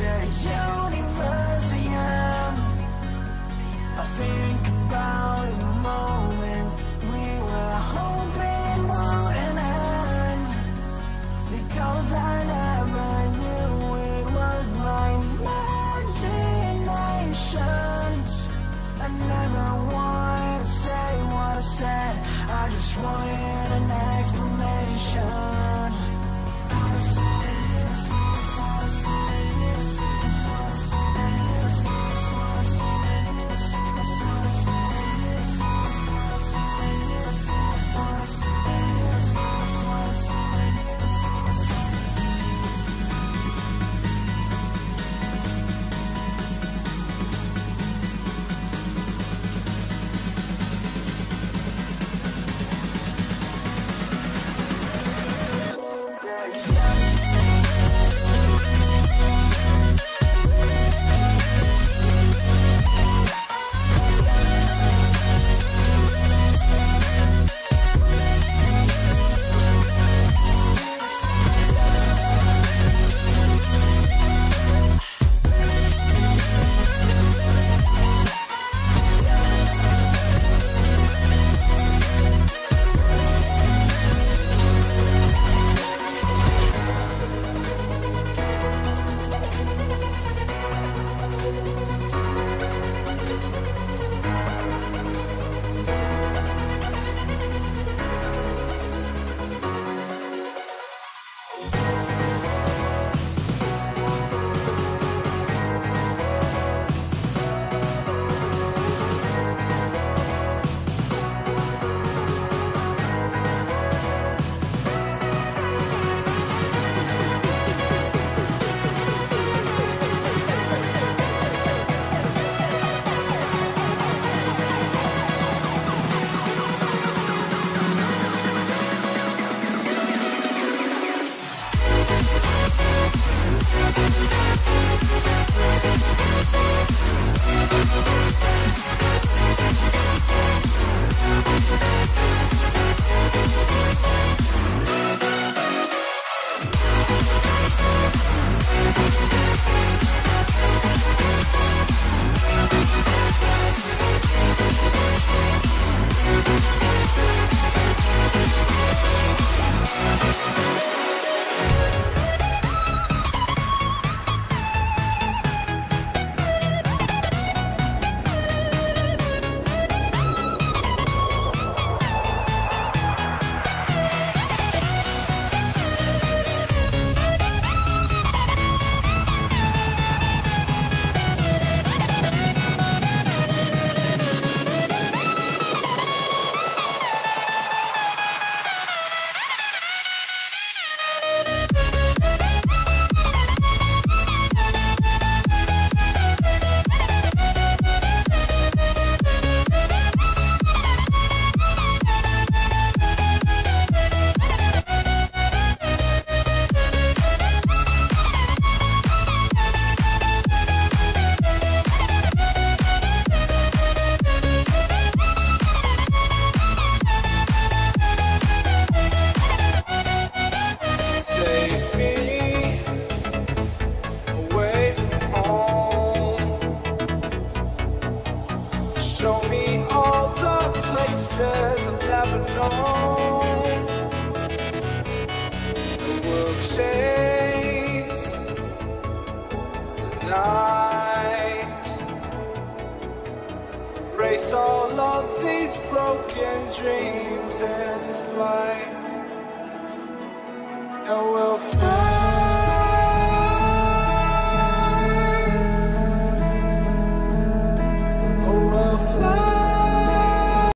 future you all of these broken dreams and flight, and we'll fly.